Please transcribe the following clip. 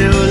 too